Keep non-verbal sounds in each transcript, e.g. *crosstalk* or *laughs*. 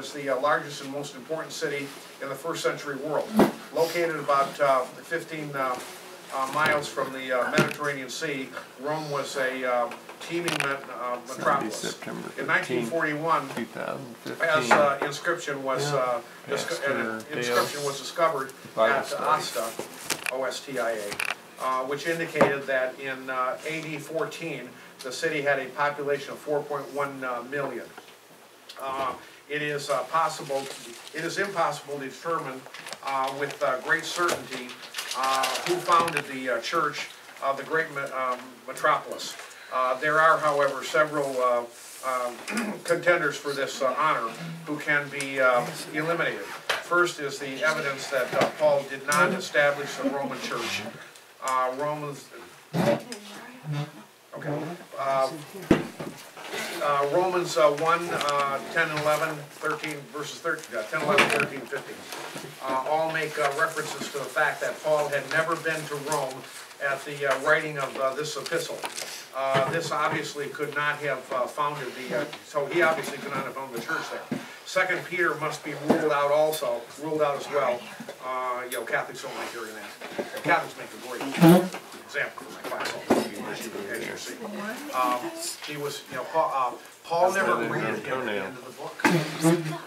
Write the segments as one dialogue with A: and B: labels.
A: was the uh, largest and most important city in the first century world. Located about uh, 15 uh, uh, miles from the uh, Mediterranean Sea, Rome was a uh, teeming met- uh, metropolis.
B: September
A: In 1941,
B: Two thousand
A: as uh, inscription was, uh,
B: Yeah.
A: an inscription was discovered at. Ostia, O-S-T-I-A, uh, which indicated that in uh, AD 14, the city had a population of 4.1 uh, million. It is uh, possible, it is impossible to determine uh, with uh, great certainty uh, who founded the uh, church of the great me- um, metropolis. Uh, There are, however, several um, *clears throat* contenders for this honor who can be eliminated. First is the evidence that Paul did not establish the Roman church. Romans, okay, uh, Romans uh, 1, uh, 10, 11, 13, verses 13, uh, 10, 11, 13, 15, uh, all make uh, references to the fact that Paul had never been to Rome at the uh, writing of uh, this epistle. Uh, This obviously could not have uh, founded the, uh, so he obviously could not have founded the church there. Second Peter must be ruled out also, ruled out as well. Uh, You know, Catholics don't like hearing that. Catholics make a great example for my class, as you see. Um, He was, you know, Paul, uh, Paul never greeted him at the end of the book.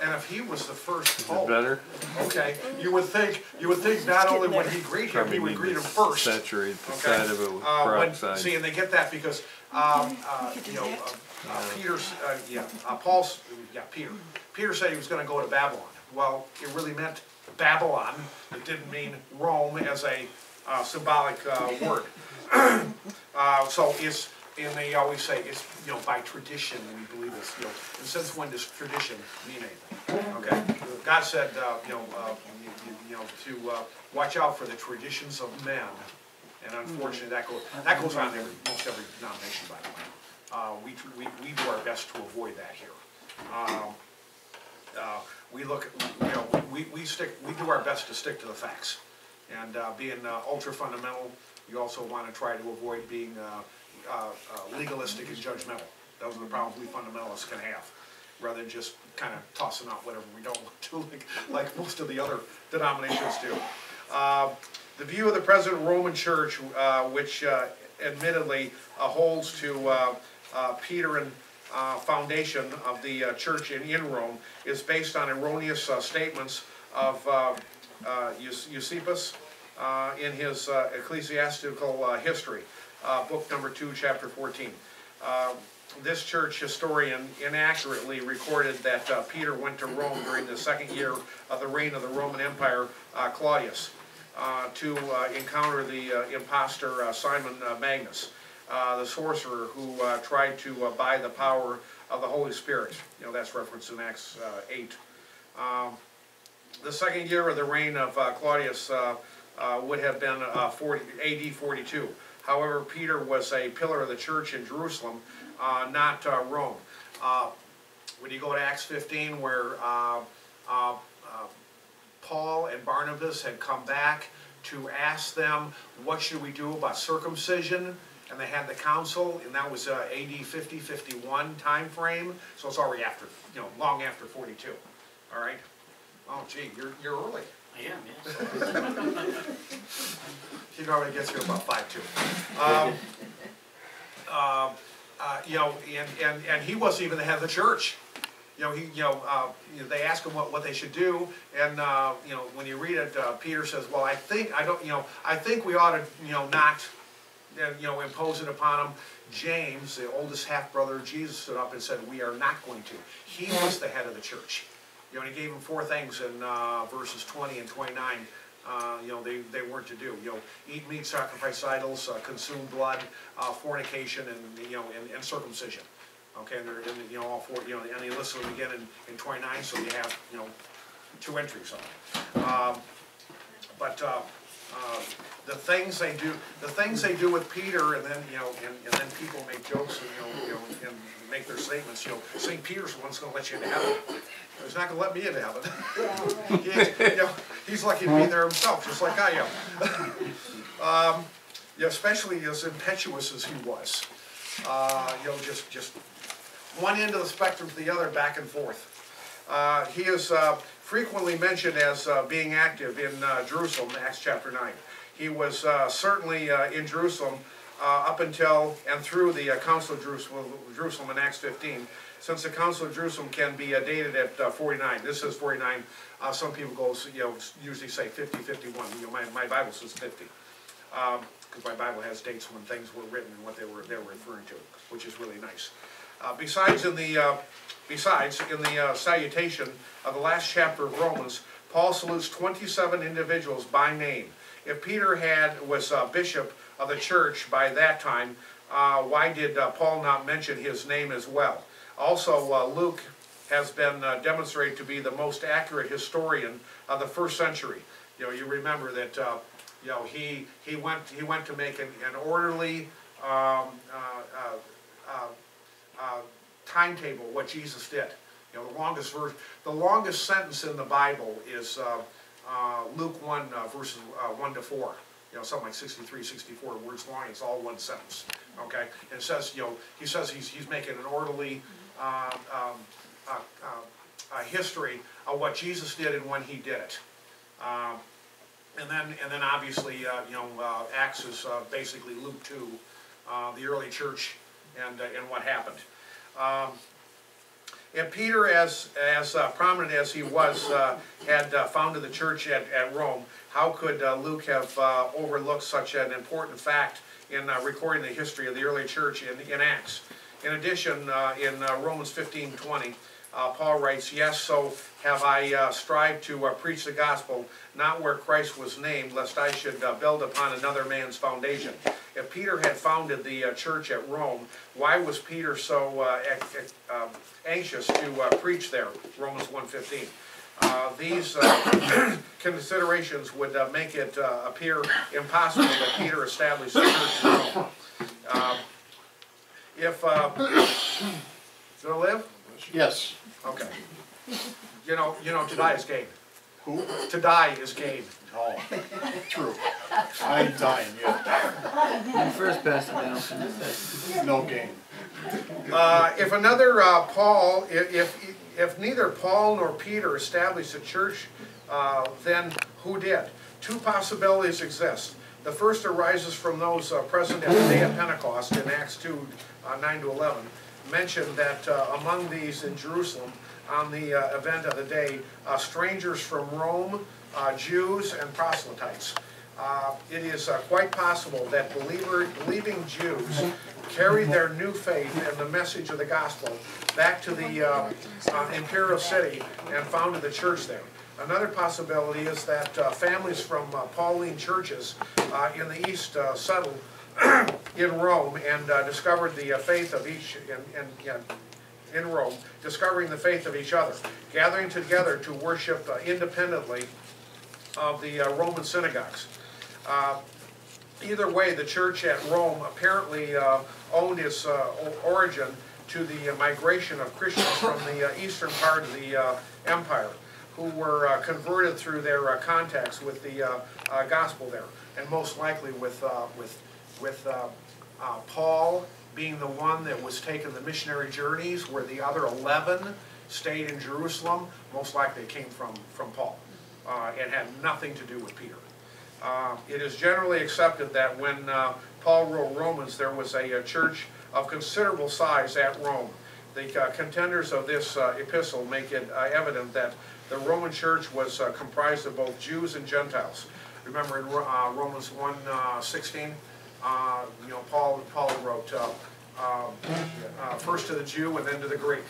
A: And if he was the first
B: it
A: pope,
B: better?
A: okay, you would think, you would think not only would he greet him,
B: Probably
A: he would
B: need
A: greet
B: to
A: him first.
B: Saturate the
A: Okay.
B: side of it with
A: Uh, when-
B: peroxide.
A: See, and they get that because, um, uh, you know, uh, uh, Peter's, uh, yeah, uh, Paul's, yeah, Peter. Peter said he was gonna go to Babylon. Well, it really meant Babylon. It didn't mean Rome as a uh, symbolic uh, word. *clears throat* Uh, so it's, and they always say, it's, you know, by tradition we believe this, you know, and since when does tradition mean anything? Okay? God said, uh, you know, uh, you, you- know, to, uh, watch out for the traditions of men. And unfortunately, that goes, that goes on every, most every denomination, by the way. Uh, we, we, we do our best to avoid that here. Um, uh, we look, you know, we, we stick, we do our best to stick to the facts. And, being, ultra fundamental, you also wanna try to avoid being, uh, uh, uh, legalistic and judgmental. Those are the problems we fundamentalists can have, rather than just kinda tossing out whatever we don't *laughs* want to, like, like most of the other denominations do. Uh, The view of the present Roman Church, uh, which uh, admittedly holds to Peter and foundation of the church in, in Rome, is based on erroneous statements of Eusebius in his uh, ecclesiastical uh, history, uh, book number two, chapter 14. Uh, This church historian inaccurately recorded that uh, Peter went to Rome during the second year of the reign of the Roman Empire, uh, Claudius, uh, to uh, encounter the uh, impostor uh, Simon uh, Magus, uh, the sorcerer who uh, tried to uh, buy the power of the Holy Spirit. You know, that's referenced in Acts uh, 8. Um, the second year of the reign of uh, Claudius uh, would have been uh, 40, AD 42. However, Peter was a pillar of the church in Jerusalem, uh, not uh, Rome. Uh, When you go to Acts 15, where uh, Paul and Barnabas had come back to ask them, what should we do about circumcision? And they had the council, and that was AD 50, 51 timeframe, so it's already after, you know, long after 42, all right? Oh gee, you're, you're early.
C: I am, yes. *laughs*
A: He normally gets here about five two. Um, um, uh, you know, and, and, and he wasn't even the head of the church. You know, he, you know, uh, you know, they ask him what, what they should do, and, uh, you know, when you read it, uh, Peter says, well, I think, I don't, you know, I think we ought to, you know, not, uh, you know, impose it upon him. James, the oldest half-brother of Jesus, stood up and said, we are not going to. He was the head of the church. You know, and he gave him four things in, uh, verses twenty and twenty-nine, uh, you know, they, they weren't to do. You know, eat meat, sacrifice idols, uh, consume blood, uh, fornication, and, you know, and, and circumcision. Okay, and they're, and, you know, all four, you know, and he lists them again in, in twenty-nine, so you have, you know, two entries on it. Um, but, uh, uh, the things they do, the things they do with Peter, and then, you know, and, and then people make jokes, and, you know, you know, and make their statements, you know, St. Peter's the one's gonna let you into heaven. He's not gonna let me into heaven. *laughs* He- you know, He's lucky to be there himself, just like I am. *laughs* Um, especially as impetuous as he was. Uh, you know, just, just one end of the spectrum to the other, back and forth. Uh, he is uh, frequently mentioned as uh, being active in uh, Jerusalem, Acts chapter 9. He was uh, certainly uh, in Jerusalem uh, up until and through the uh, Council of Jerusalem, Jerusalem in Acts 15, since the Council of Jerusalem can be uh, dated at uh, 49. This is 49. Uh, some people go, you know, usually say 50, 51. You know, my, my Bible says 50 because my Bible has dates when things were written and what they were, they were referring to, which is really nice. Uh, besides in the, uh, besides, in the uh, salutation of the last chapter of Romans, Paul salutes twenty-seven individuals by name. If Peter had, was uh, bishop of the church by that time, why did uh, Paul not mention his name as well? Also, uh, Luke has been uh, demonstrated to be the most accurate historian of the first century. You know, you remember that, uh, you know, he, he went, he went to make an, an orderly, um, uh, uh, uh, uh, timetable, what Jesus did. You know, the longest verse, the longest sentence in the Bible is, uh, uh, Luke one, uh, verses, uh, one to four. You know, something like 63, 64 words long, it's all one sentence, okay? And it says, you know, he says he's, he's making an orderly, uh, um, uh, uh, history of what Jesus did and when he did it. Um, and then, and then obviously, uh, you know, uh, Acts is uh, basically Luke two, uh, the early church and, and what happened. Um, and Peter, as, as prominent as he was, had founded the church at, at Rome. How could uh, Luke have uh, overlooked such an important fact in uh, recording the history of the early church in, in Acts? In addition, uh, in uh, Romans 15, 20, uh, Paul writes, Yes, so have I strived to preach the gospel, not where Christ was named, lest I should build upon another man's foundation. If Peter had founded the church at Rome, why was Peter so um, anxious to preach there? Romans 1.15. Uh, These uh, *coughs* considerations would uh, make it uh, appear impossible that Peter established the church in Um, If, uh, still live?
B: Yes.
A: Okay. You know, you know, to die is gain.
B: Who?
A: To die is gain.
B: Oh, true. I ain't dying yet.
C: You first, Pastor Donaldson.
B: No game.
A: Uh, if another uh, Paul, i- if, if neither Paul nor Peter established a church, uh, then who did? Two possibilities exist. The first arises from those uh, present at the day of Pentecost in Acts 2, uh, 9 to 11, mentioned that uh, among these in Jerusalem, on the uh, event of the day, uh, strangers from Rome, Jews, and proselytes. Uh, It is uh, quite possible that believer, believing Jews carried their new faith and the message of the gospel back to the uh, uh, imperial city and founded the church there. Another possibility is that uh, families from Pauline churches in the east settled *clears throat* in Rome and discovered the faith of each in, in, in Rome, discovering the faith of each other, gathering together to worship independently of the Roman synagogues. Uh, Either way, the church at Rome apparently uh, owed its uh, origin to the uh, migration of Christians from the uh, eastern part of the empire, who were uh, converted through their uh, contacts with the uh, gospel there, and most likely with, with, with Paul being the one that was taking the missionary journeys, where the other 11 stayed in Jerusalem, most likely came from, from Paul. It had nothing to do with Peter. Uh, It is generally accepted that when uh, Paul wrote Romans, there was a uh, church of considerable size at Rome. The uh, contenders of this uh, epistle make it uh, evident that the Roman church was uh, comprised of both Jews and Gentiles. Remember in Romans 1, uh, 16, uh, you know, Paul, Paul wrote, um, first to the Jew and then to the Greek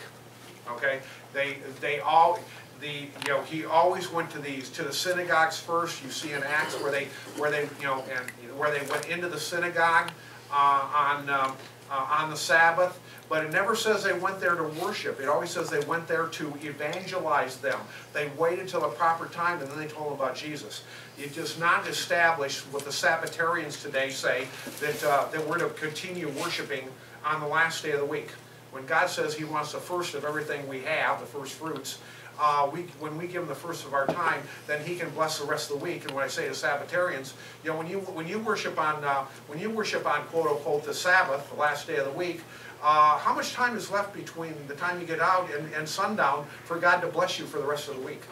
A: okay? They, they all, the, you know, he always went to these, to the synagogues first, you see in Acts where they, where they, you know, and where they went into the synagogue, uh, on, um, uh, on the Sabbath, but it never says they went there to worship, it always says they went there to evangelize them. They waited till the proper time and then they told them about Jesus. It does not establish what the Sabbatarians today say, that, uh, that we're to continue worshiping on the last day of the week. When God says He wants the first of everything we have, the first fruits, uh, we, when we give him the first of our time, then he can bless the rest of the week. And when I say to Sabbatarians, you know, when you, when you worship on, uh, when you worship on quote unquote the Sabbath, the last day of the week, uh, how much time is left between the time you get out and, and sundown for God to bless you for the rest of the week?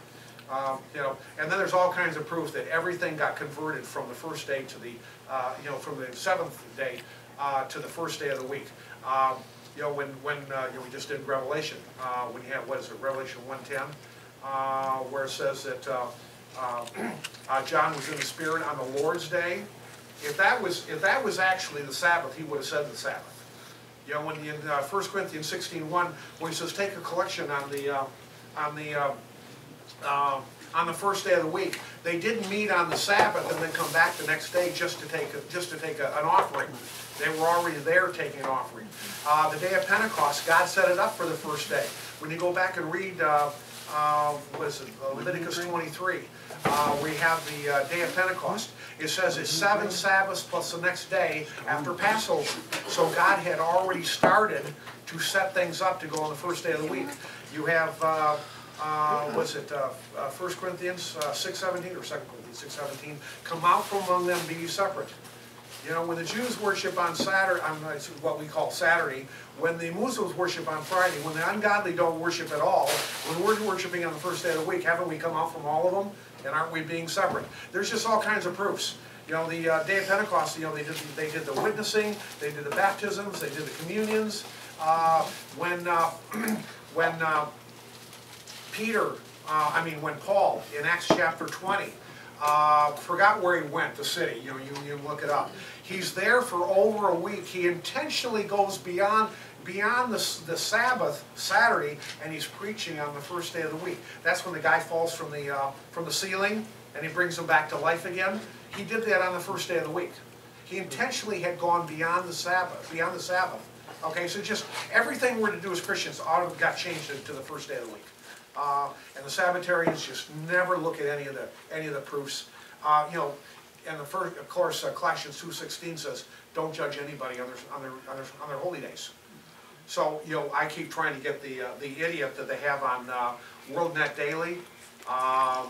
A: Um, you know, and then there's all kinds of proof that everything got converted from the first day to the, uh, you know, from the seventh day uh, to the first day of the week. Um, you know, when, when, uh, you know, we just did Revelation, uh, when you have, what is it, Revelation one ten, uh, where it says that, uh, uh, *clears throat* uh, John was in the Spirit on the Lord's day. If that was, if that was actually the Sabbath, he would have said the Sabbath. You know, when in, uh, First Corinthians sixteen one, when he says, take a collection on the, on the, on the first day of the week. They didn't meet on the Sabbath and then come back the next day just to take, a- just to take a- an offering. They were already there taking an offering. Uh, The day of Pentecost, God set it up for the first day. When you go back and read, uh, uh, what is it, uh, Leviticus 23, uh, we have the uh, day of Pentecost. It says it's seven Sabbaths plus the next day after Passover. So God had already started to set things up to go on the first day of the week. You have, uh, uh, what's it, uh, uh, 1 Corinthians uh, 6:17 or 2 Corinthians 6:17, come out from among them, be ye separate. You know, when the Jews worship on Saturday, on uh, what we call Saturday, when the Muslims worship on Friday, when the ungodly don't worship at all, when we're worshiping on the first day of the week, haven't we come out from all of them? And aren't we being separate? There's just all kinds of proofs. You know, the uh, day of Pentecost, you know, they did, they did the witnessing, they did the baptisms, they did the communions. Uh, when, uh, *clears throat* when, uh, Peter, uh, I mean, when Paul, in Acts chapter 20, uh, forgot where he went, the city, you know, you, you look it up. He's there for over a week. He intentionally goes beyond, beyond the, the Sabbath, Saturday, and he's preaching on the first day of the week. That's when the guy falls from the, uh, from the ceiling, and he brings him back to life again. He did that on the first day of the week. He intentionally had gone beyond the Sabbath, beyond the Sabbath. Okay, so just, everything we're to do as Christians ought to have got changed to the first day of the week. Uh, and the Sabbatarians just never look at any of the, any of the proofs. Uh, you know, and the first, of course, uh, Colossians two sixteen says, don't judge anybody on their, on their, on their, on their holy days. So, you know, I keep trying to get the, uh, the idiot that they have on, uh, WorldNet Daily, um,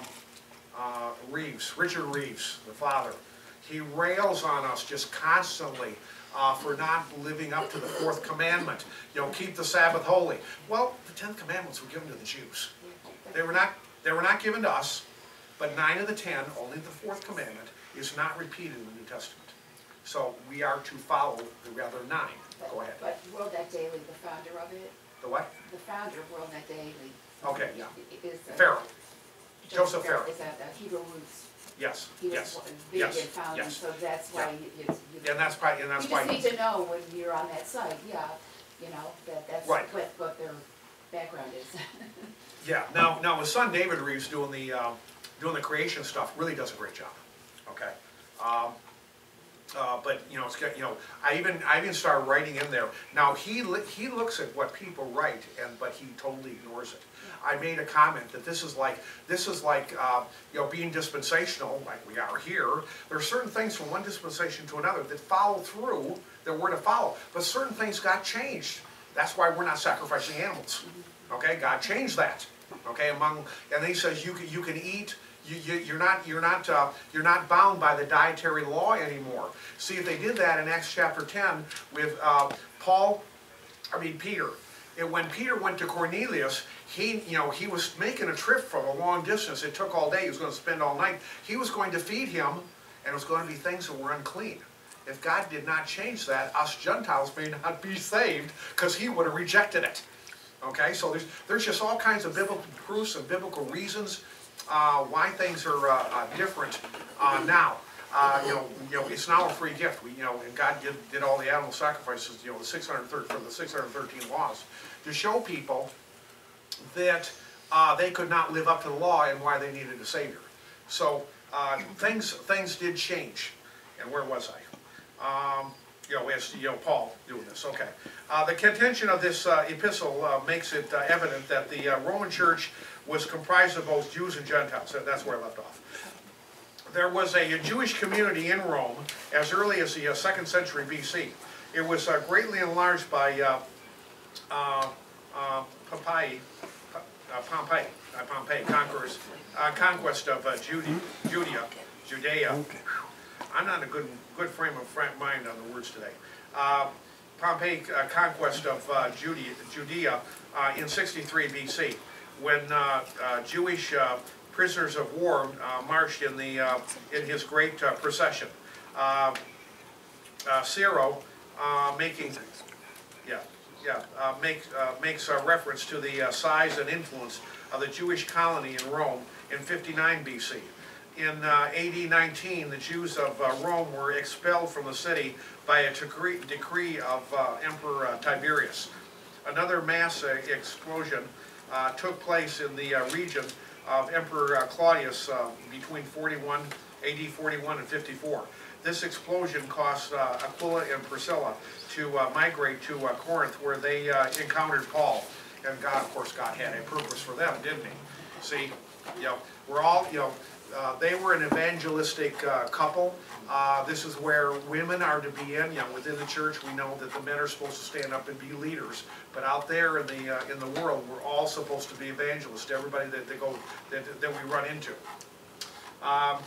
A: uh, Reeves, Richard Reeves, the father. He rails on us just constantly, uh, for not living up to the fourth commandment. You know, keep the Sabbath holy. Well, the Ten Commandments were given to the Jews. They were not, they were not given to us, but nine of the ten, only the fourth commandment, is not repeated in the New Testament. So we are to follow the other nine. Go ahead.
D: But WorldNet Daily, the founder of it,
A: The what?
D: the founder of WorldNet Daily.
A: Okay, yeah.
D: Is. uh,
A: Farah. Joseph Farah?
D: Is that uh, Hebrew roots.
A: Yes,
D: He was
A: yes,
D: big
A: yes,
D: in founding,
A: yes.
D: so that's why you, you. you-
A: And that's probably, and that's
D: You
A: why.
D: just need to know when you're on that site, yeah, you know, that that's
A: Right.
D: what, what their background is. *laughs*
A: Yeah, now, now his son David Reeves doing the, um, doing the creation stuff really does a great job, okay? Um, uh, but, you know, it's got, you know, I even, I even started writing in there. Now, he, li- he looks at what people write and, but he totally ignores it. I made a comment that this is like, this is like, uh, you know, being dispensational, like we are here. There are certain things from one dispensation to another that follow through, that we're to follow, but certain things got changed. That's why we're not sacrificing animals, okay? God changed that, okay, among, and he says you can, you can eat, you, you, you're not, you're not, uh, you're not bound by the dietary law anymore. See, if they did that in Acts chapter ten with, uh, Paul, I mean, Peter. And when Peter went to Cornelius, he, you know, he was making a trip from a long distance. It took all day. He was going to spend all night. He was going to feed him, and it was going to be things that were unclean. If God did not change that, us Gentiles may not be saved because he would have rejected it. Okay, so there's, there's just all kinds of biblical proofs and biblical reasons uh, why things are uh, uh, different uh, now. Uh, you know, you know, it's now a free gift. We, you know, and God did, did all the animal sacrifices, you know, the 613 from the 613 laws to show people that uh, they could not live up to the law and why they needed a savior. So uh, things things did change. And where was I? Um, you know, as you know, Paul doing this. Okay. Uh, the contention of this uh, epistle uh, makes it uh, evident that the Roman Church was comprised of both Jews and Gentiles. That- That's where I left off. There was a Jewish community in Rome as early as the second century BC. It was greatly enlarged by uh, uh, uh, Pompey, uh, Pompey, not Pompey, conquers, uh, conquest of uh, Judea, Judea, Judea. I'm not in a good, good frame of mind on the words today. Uh, Pompey uh, conquest of uh, Judea, Judea uh, in 63 BC, when uh, uh, Jewish uh, prisoners of war uh, marched in the, uh, in his great uh, procession. Uh, uh, uh, making, yeah, uh, makes, uh, makes a reference to the uh, size and influence of the Jewish colony in Rome in 59 BC. In uh, AD 19, the Jews of uh, Rome were expelled from the city by a decree, decree of uh, Emperor Tiberius. Another mass explosion took place in the region of Emperor Claudius between 41, AD 41 and 54. This explosion caused uh, Aquila and Priscilla to uh, migrate to uh, Corinth where they uh, encountered Paul. And God, of course, God had a purpose for them, didn't he? See, you know, we're all, you know, uh, they were an evangelistic uh, couple. Uh, This is where women are to be in, you know, within the church, we know that the men are supposed to stand up and be leaders. But out there in the, uh, in the world, we're all supposed to be evangelists, everybody that they go, that, that we run into. Um,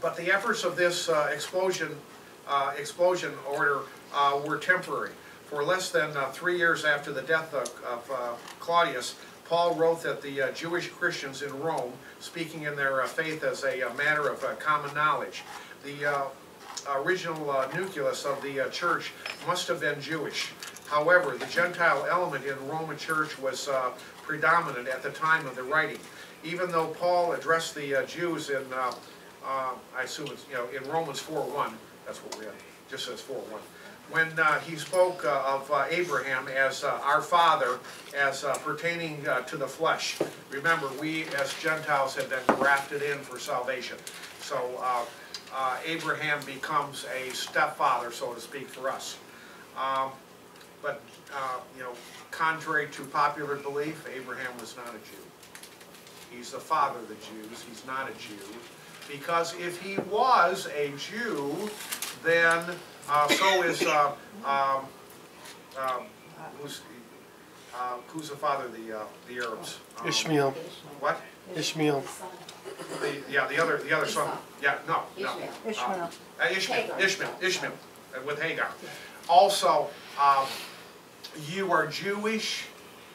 A: But the efforts of this uh, explosion, uh, explosion order uh, were temporary. For less than uh, three years after the death of, of uh, Claudius, Paul wrote that the Jewish Christians in Rome, speaking in their faith as a matter of common knowledge, the original nucleus of the church must have been Jewish. However, the Gentile element in Roman church was uh, predominant at the time of the writing. Even though Paul addressed the uh, Jews in, uh, uh, I assume it's, you know, in Romans 4.1, that's what we have, just says 4.1. When uh, he spoke uh, of uh, Abraham as uh, our father, as uh, pertaining to the flesh. Remember, we as Gentiles have been grafted in for salvation. So Abraham becomes a stepfather, so to speak, for us. Um, But, you know, contrary to popular belief, Abraham was not a Jew. He's the father of the Jews, he's not a Jew. Because if he was a Jew, then uh, so is, uh, um, um, who's, uh, who's the father of the, uh, the Arabs? Um,
E: Ishmael,
A: What?
E: Ishmael.
A: The, yeah, the other, the other son, yeah, no, no.
D: Ishmael.
F: Ishmael.
A: Uh, Ishmael,
D: Hagar.
A: Ishmael, Ishmael, uh, with Hagar. Also, um, you are Jewish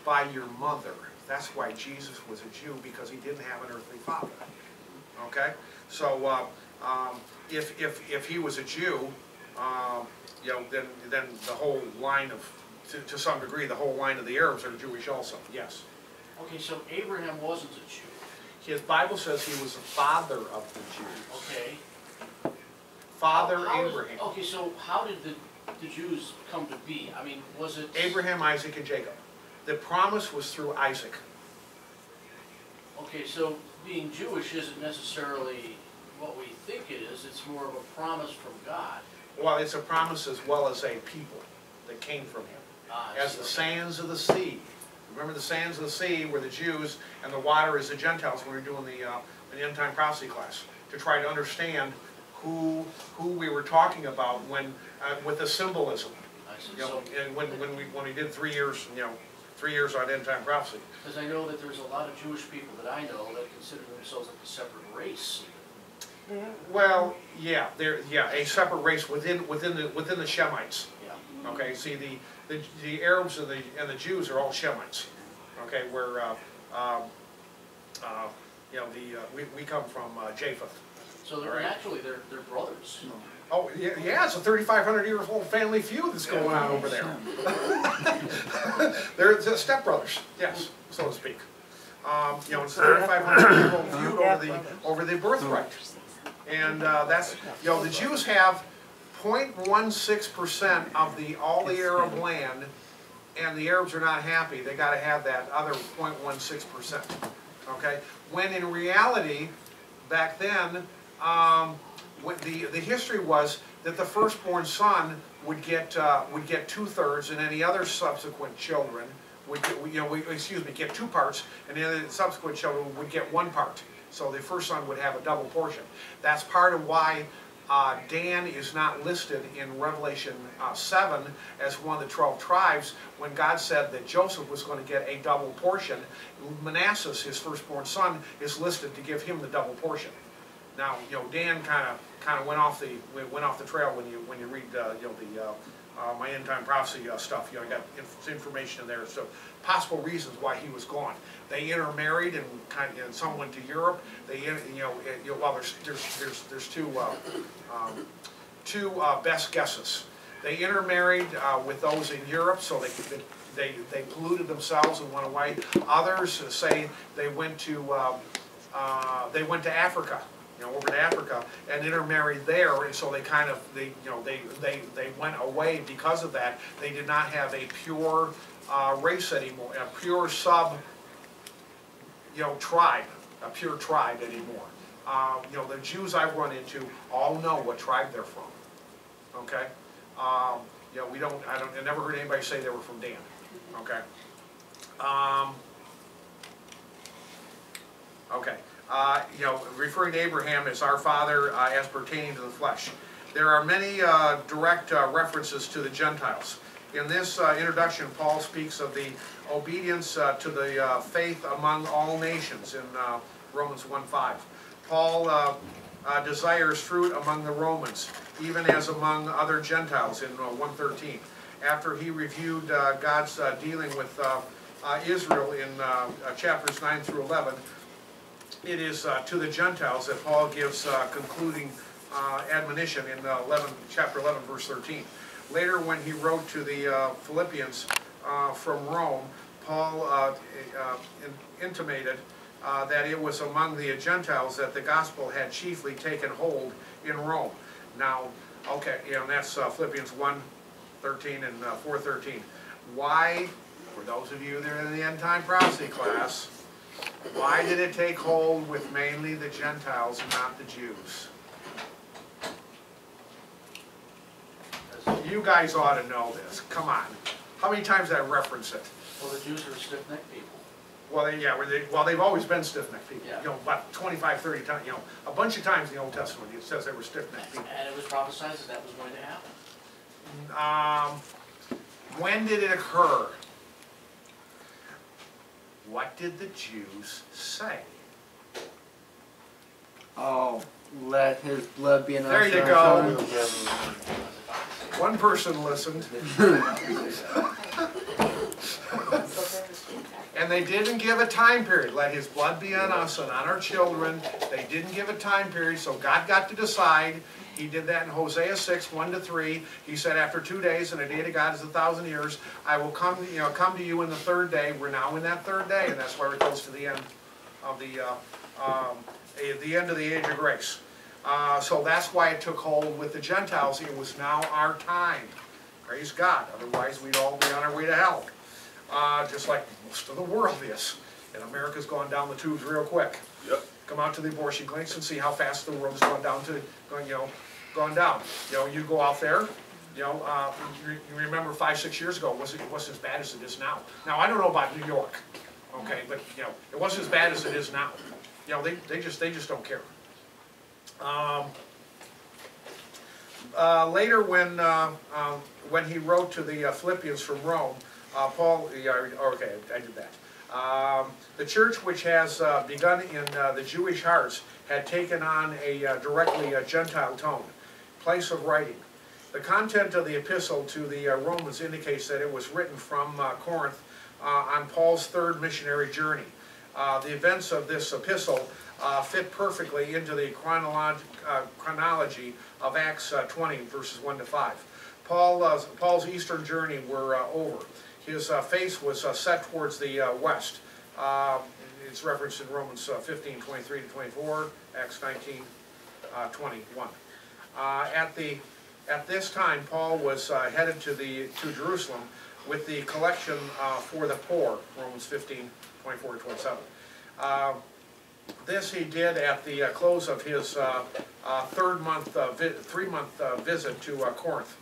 A: by your mother. That's why Jesus was a Jew, because he didn't have an earthly father. Okay? So, uh, um, if, if, if he was a Jew, um, you know, then, then the whole line of, to, to some degree, the whole line of the Arabs are Jewish also, yes.
G: Okay, so Abraham wasn't a Jew,
A: His Bible says he was the father of the Jews.
G: okay?
A: Father
G: How is-
A: Abraham.
G: Okay, so how did the, the Jews come to be? I mean, was it?
A: Abraham, Isaac, and Jacob. The promise was through Isaac.
G: Okay, so being Jewish isn't necessarily what we think it is, it's more of a promise from God.
A: Well, it's a promise as well as a people that came from him.
G: Ah,
A: As the sands of the sea. Remember the sands of the sea were the Jews and the water is the Gentiles when we were doing the, uh, the end time prophecy class. To try to understand who, who we were talking about when, uh, with the symbolism.
G: I see,
A: You know,
G: so,
A: and when, when we, when we did three years, you know, three years on end time prophecy.
G: because I know that there's a lot of Jewish people that I know that consider themselves like a separate race.
A: Well, yeah, there, yeah, a separate race within, within the, within the Shemites.
G: Yeah.
A: Okay, see, the, the, the Arabs and the, and the Jews are all Shemites, okay, where, uh, um, uh, you know, the, uh, we, we come from uh, Japheth.
G: So they're,
A: Alright.
G: actually, they're, they're brothers.
A: Oh, yeah, yeah, it's a thirty-five hundred year old family feud that's going on over there. *laughs* They're the stepbrothers, yes, so to speak. Um, you know, it's a thirty-five hundred year old feud over the, over the birthright. And, uh, that's, you know, the Jews have 0.16 percent of the, all the Arab land, and the Arabs are not happy, they gotta have that other 0.16 percent, okay? When in reality, back then, um, the, the history was that the firstborn son would get, uh, would get two-thirds, and any other subsequent children would get, you know, we, excuse me, get two parts, and the other subsequent children would get one part. So the first son would have a double portion. That's part of why uh, Dan is not listed in Revelation uh, 7 as one of the 12 tribes when God said that Joseph was going to get a double portion. Manasseh, his firstborn son, is listed to give him the double portion. Now, you know, Dan kind of kind of went off the went off the trail when you when you read uh, you know the uh, uh, my end time prophecy uh, stuff. You know, I got inf- information in there. So possible reasons why he was gone. They intermarried and kind of, and some went to Europe. They you know, it- you know well there's there's there's there's two uh, um, two uh, best guesses. They intermarried uh, with those in Europe, so they they they polluted themselves and went away. Others say they went to um, uh, they went to Africa, you know, over to Africa and intermarried there, and so they kind of, they, you know, they, they, they went away because of that. They did not have a pure, uh, race anymore, a pure sub, you know, tribe, a pure tribe anymore. Uh, you know, the Jews I've run into all know what tribe they're from, okay? Um, you know, we don't, I don't, I never heard anybody say they were from Dan, okay? Um, Okay, uh, you know, referring to Abraham as our father uh, as pertaining to the flesh. There are many uh, direct uh, references to the Gentiles. In this uh, introduction, Paul speaks of the obedience uh, to the faith among all nations in Romans 1:5. Paul desires fruit among the Romans, even as among other Gentiles in uh, 1:13. After he reviewed God's dealing with Israel in chapters 9 through 11, it is uh, to the Gentiles that Paul gives uh, concluding uh, admonition in uh, 11, chapter 11, verse 13. Later, when he wrote to the uh, Philippians from Rome, Paul uh, in- intimated that it was among the Gentiles that the gospel had chiefly taken hold in Rome. Now, okay, you know, that's Philippians 1, 13 and uh, 4, 13. Why, for those of you that are in the end time prophecy class, why did it take hold with mainly the Gentiles and not the Jews? You guys ought to know this, come on. How many times did I reference it?
G: Well, the Jews are stiff-necked people.
A: Well, they, yeah, they, well, they've always been stiff-necked people,
G: Yeah.
A: you know, about 25, 30 times, you know, a bunch of times in the Old Testament, it says they were stiff-necked people.
G: And it was prophesied that that was going to happen.
A: Um, when did it occur? What did the Jews say?
C: Oh, let his blood be an
A: There you
C: our
A: go. One person listened, *laughs* and they didn't give a time period. Let his blood be on us and on our children. They didn't give a time period, so God got to decide. He did that in Hosea six, one to three. He said, after two days, and a day to God is a thousand years, I will come, you know, come to you in the third day. We're now in that third day, and that's why we're close to the end of the, uh, um, eh, the end of the age of grace. Uh, so that's why it took hold with the Gentiles. It was now our time. Praise God. Otherwise, we'd all be on our way to hell. Uh, just like most of the world is. And America's gone down the tubes real quick.
B: Yep.
A: Come out to the abortion clinics and see how fast the world has gone down to, going, you know, gone down. You know, you go out there, you know, uh, you, you remember five, six years ago, it wasn't, it wasn't as bad as it is now. Now, I don't know about New York, okay, but, you know, it wasn't as bad as it is now. You know, they, they just, they just don't care. Um, uh, later, when, uh, um, when he wrote to the uh, Philippians from Rome, uh, Paul, yeah, okay, I did that. Um, the church, which has uh, begun in uh, the Jewish hearts, had taken on a uh, directly Gentile tone. Place of writing. The content of the epistle to the uh, Romans indicates that it was written from uh, Corinth on Paul's third missionary journey. The events of this epistle fit perfectly into the chronolog- chronology of Acts uh, 20, verses 1 to 5. Paul, Paul's eastern journey were over. His uh, face was uh, set towards the uh, west. Um, it's referenced in Romans uh, 15, 23 to 24, Acts 19, uh, 21. Uh, at the at this time, Paul was headed to the to Jerusalem with the collection for the poor, Romans 15, 24 to 27. Uh, this he did at the uh, close of his uh, uh, third month, three-month uh, visit to Corinth.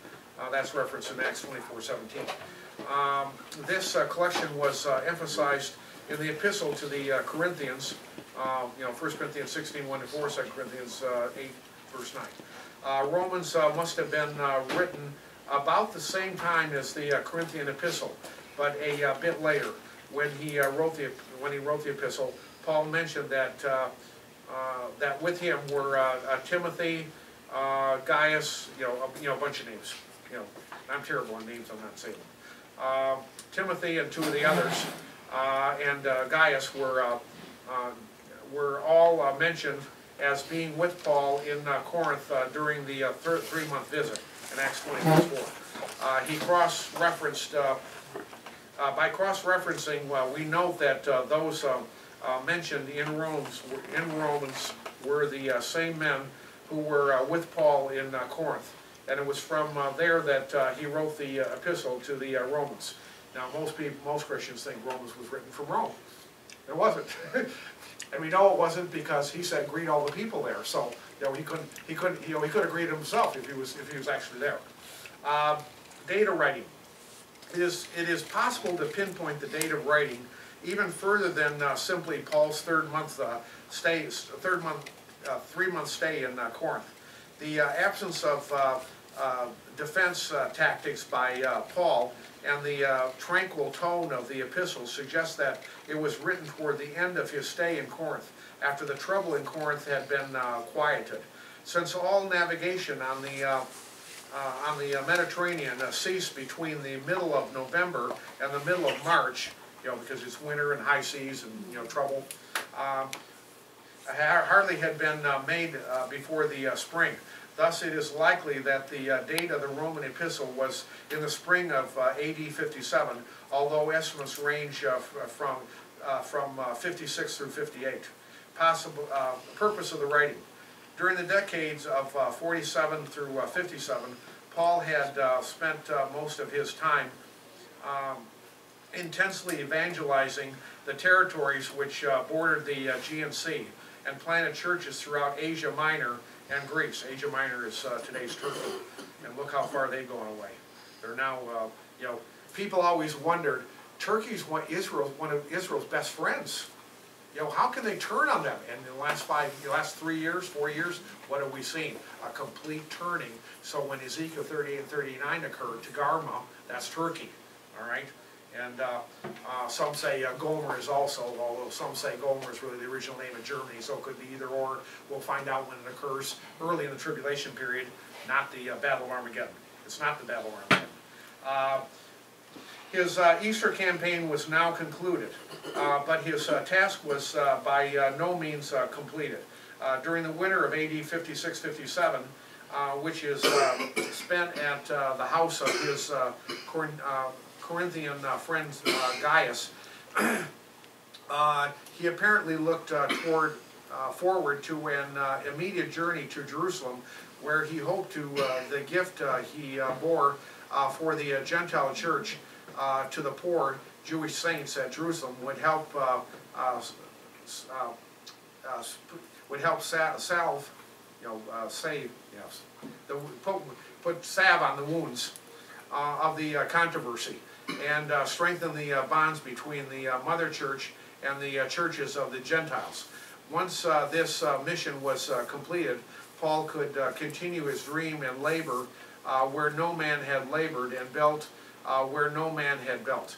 A: That's referenced in Acts 24, 17. Um, This uh, collection was uh, emphasized in the epistle to the uh, Corinthians, uh, you know, 1 Corinthians 16, 1 to 4, 2 Corinthians uh, 8, verse nine. Uh, Romans uh, must have been written about the same time as the Corinthian epistle, but a bit later. When he wrote the, when he wrote the epistle, Paul mentioned that, that with him were Timothy, Gaius, you know, a- you know, a bunch of names. You know, I'm terrible on names, I'm not saying them. Uh, Timothy and two of the others, uh, and uh, Gaius were, uh, uh, were all uh, mentioned as being with Paul in Corinth during the three-month visit in Acts twenty verse four. Uh, He cross-referenced, by cross-referencing, we note that those mentioned in Romans, in Romans were the same men who were with Paul in Corinth. And it was from uh, there that uh, he wrote the uh, epistle to the uh, Romans. Now, most people, most Christians think Romans was written from Rome. It wasn't. *laughs* And we know it wasn't because he said greet all the people there, so, you know, he couldn't, he couldn't, you know, he could have greeted himself if he was, if he was actually there. Um, Date of writing. It is, it is possible to pinpoint the date of writing even further than uh, simply Paul's third month uh, stay, third month, uh, three-month stay in uh, Corinth. The uh, absence of uh, uh, defense uh, tactics by uh, Paul and the uh, tranquil tone of the epistle suggests that it was written toward the end of his stay in Corinth, after the trouble in Corinth had been uh, quieted. Since all navigation on the uh, uh, on the uh, Mediterranean uh, ceased between the middle of November and the middle of March, you know, because it's winter and high seas and, you know, trouble. Ha- Hardly had been uh, made uh, before the uh, spring. Thus, it is likely that the uh, date of the Roman epistle was in the spring of uh, AD 57, although estimates range uh, from, uh, from uh, 56 through 58. Possible, uh, purpose of the writing. During the decades of uh, 47 through uh, 57, Paul had uh, spent uh, most of his time um, intensely evangelizing the territories which uh, bordered the uh, Aegean Sea and planted churches throughout Asia Minor and Greece. Asia Minor is uh, today's Turkey, and look how far they've gone away. They're now, uh, you know, people always wondered, Turkey's one, Israel's one of Israel's best friends. You know, how can they turn on them? And in the last five, the last three years, four years, what have we seen? A complete turning. So when Ezekiel thirty and thirty-nine occurred, Togarmah, that's Turkey, all right? And, uh, uh, some say uh, Gomer is also, although some say Gomer is really the original name of Germany, so it could be either or. We'll find out when it occurs, early in the tribulation period, not the uh, Battle of Armageddon. It's not the Battle of Armageddon. Uh, his uh, Easter campaign was now concluded, but his task was by no means completed. During the winter of AD 56-57, uh, which is spent at the house of his Corinthian uh, friend uh, Gaius, *clears throat* uh, he apparently looked uh, toward, uh, forward to an uh, immediate journey to Jerusalem, where he hoped to, the gift he bore for the Gentile church to the poor Jewish saints at Jerusalem would help, would help sa- salve, you know, uh, save, yes, the, put, put salve on the wounds uh, of the uh, controversy and uh, strengthen the uh, bonds between the uh, mother church and the uh, churches of the Gentiles. Once uh, this mission was completed, Paul could continue his dream and labor where no man had labored and built where no man had built.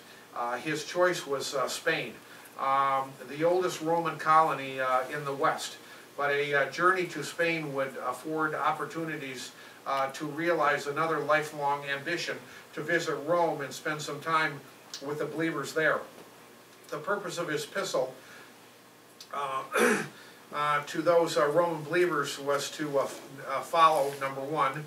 A: His choice was Spain, um, the oldest Roman colony in the West. But a uh, journey to Spain would afford opportunities uh, to realize another lifelong ambition to visit Rome and spend some time with the believers there. The purpose of his epistle uh, *clears throat* uh, to those uh, Roman believers was to uh, follow, number one,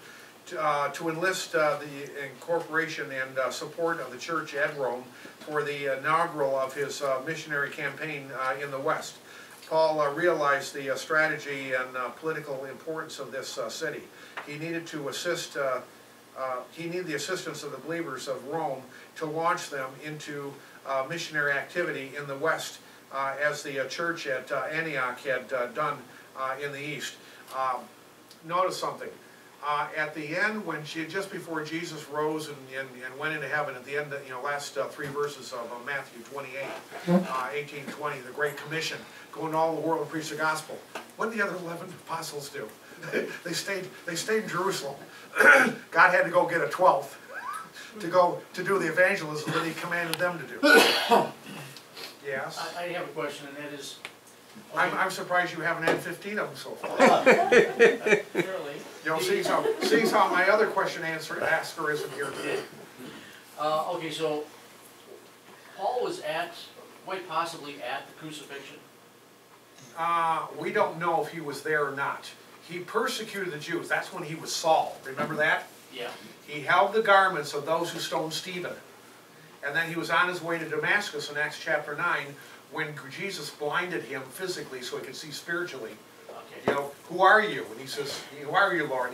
A: to, enlist the incorporation and support of the church at Rome for the inaugural of his missionary campaign in the West. Paul uh, realized the uh, strategy and uh, political importance of this uh, city. He needed to assist, uh, uh, he needed the assistance of the believers of Rome to launch them into missionary activity in the West, as the church at Antioch had done in the East. Um, Notice something, uh, at the end, when she, just before Jesus rose and, and, and went into heaven, at the end, of, you know, last uh, three verses of uh, Matthew twenty-eight, uh, eighteen, twenty, the Great Commission, go into all the world and preach the gospel. What did the other eleven apostles do? *laughs* They stayed, they stayed in Jerusalem. *clears throat* God had to go get a twelfth to go, to do the evangelism that he commanded them to do. *coughs* Yes,
G: I, I have a question, and that is.
A: I'm, I'm surprised you haven't had fifteen of them so far. *laughs*
G: Apparently.
A: You know, seeing how, seeing how my other question answer, asker isn't here today.
G: Uh, okay, so Paul was at, quite possibly at the crucifixion.
A: Uh, we don't know if he was there or not. He persecuted the Jews, that's when he was Saul, remember that?
G: Yeah.
A: He held the garments of those who stoned Stephen. And then he was on his way to Damascus in Acts chapter nine, when Jesus blinded him physically so he could see spiritually.
G: Okay.
A: You know, who are you? And he says, who are you, Lord?